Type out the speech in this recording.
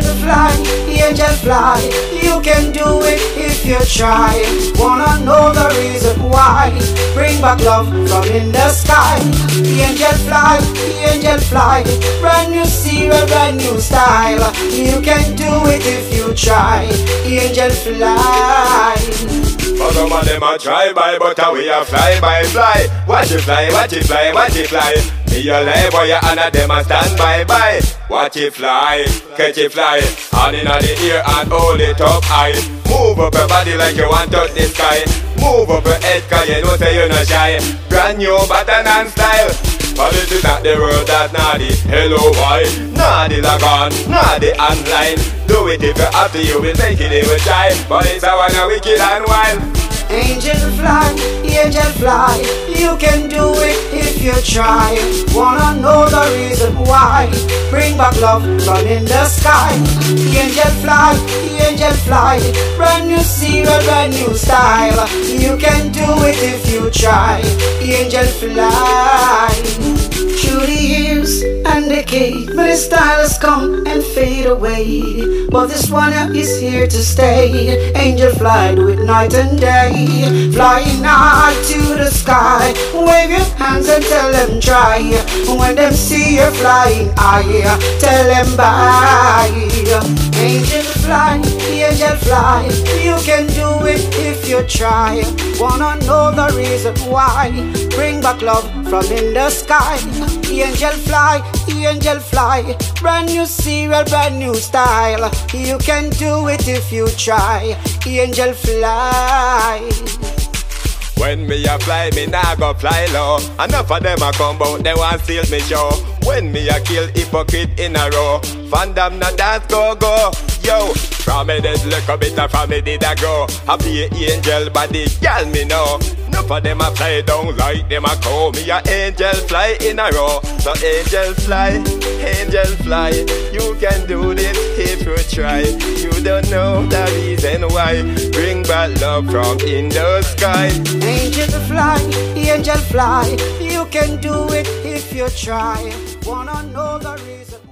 fly, angel fly. you can do it if you try. Wanna know the reason why? Bring back love from in the sky. Angel fly, the angel fly. Brand new brand new style. You can do it if you try. Angel fly. Of them a try by, but a we a fly by fly. Watch it fly, watch it fly, watch it fly. Me a lie boy, and a them a stand by by. Watch it fly, catch it fly. Hand inna the ear and hold it up high. Move up your body like you want touch the sky. Move up your head 'cause you know say you no shy. Brand new pattern and style. But it is not the world that naughty. Hello, why? Naughty log on, naughty online. Do it if you have to, you will make it, it will try. But it's a one wicked and wild. Angel fly, angel fly, you can do it if you try. Wanna know the reason why? Bring back love from in the sky. Angel fly, angel fly, brand new serial, brand new style. You can do it if you try. Angel fly. Through the years and decades, many styles come and fade away. But this one is here to stay. Angel fly, do it night and day. Flying high to the sky. Wave your hands and tell them try. When them see you flying high, tell them bye. Angel fly, angel fly. You can do you try. Wanna know the reason why? Bring back love from in the sky. Angel fly, angel fly. Brand new serial, brand new style. You can do it if you try. Angel fly. Fly, me nah go fly low. Enough of them a come out, they want steal me show. When me a kill hypocrite in a row, fandom na dance go go. Yo, from me this little bit of from me did I grow. I be angel, but the girl me know. Enough of them a fly down like them a call Me a angel fly in a row. So angel fly, angel fly. You can do this try. You don't know the reason why. Bring back love from in the sky. Angel fly, angel fly. You can do it if you try. Wanna know the reason?